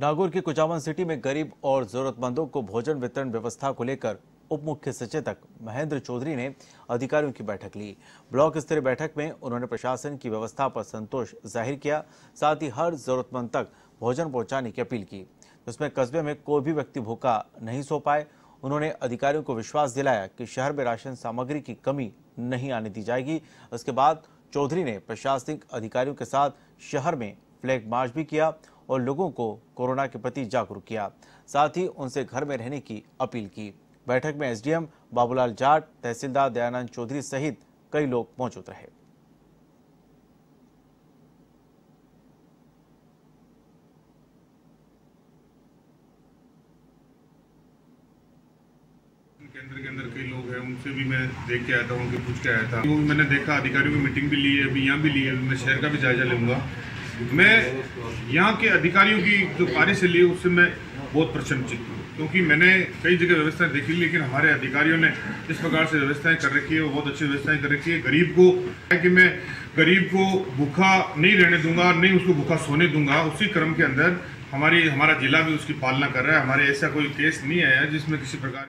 नागौर की कुचामन सिटी में गरीब और जरूरतमंदों को भोजन वितरण व्यवस्था को लेकर उप मुख्य सचेतक महेंद्र चौधरी ने अधिकारियों की बैठक ली। ब्लॉक स्तरीय बैठक में उन्होंने प्रशासन की व्यवस्था पर संतोष ज़ाहिर किया, साथ ही हर जरूरतमंद तक भोजन पहुँचाने की अपील की। जिसमें कस्बे में कोई भी व्यक्ति भूखा नहीं सो पाए, उन्होंने अधिकारियों को विश्वास दिलाया कि शहर में राशन सामग्री की कमी नहीं आने दी जाएगी। उसके बाद चौधरी ने प्रशासनिक अधिकारियों के साथ शहर में फ्लैग मार्च भी किया और लोगों को कोरोना के प्रति जागरूक किया। साथ ही उनसे घर में रहने की अपील की। बैठक में एसडीएम बाबूलाल जाट, तहसीलदार दयानंद चौधरी सहित कई लोग मौजूद रहे। केंद्र के अंदर कई लोग हैं, उनसे भी मैं देख के आया था, उनके पूछ के आया था। मैंने देखा, अधिकारियों की मीटिंग भी ली है, अभी यहाँ भी ली है, मैं शहर का भी जायजा लूँगा। मैं यहाँ के अधिकारियों की जो कार्यशैली है उससे मैं बहुत प्रसन्नचित हूँ। क्योंकि मैंने कई जगह व्यवस्थाएँ देखी, लेकिन हमारे अधिकारियों ने जिस प्रकार से व्यवस्थाएँ कर रखी है वो बहुत अच्छी व्यवस्थाएँ कर रखी है। गरीब को, है कि मैं गरीब को भूखा नहीं रहने दूँगा, नहीं उसको भूखा सोने दूँगा, उसी क्रम के अंदर हमारी, हमारा जिला भी उसकी पालना कर रहा है। हमारे ऐसा कोई केस नहीं आया जिसमें किसी प्रकार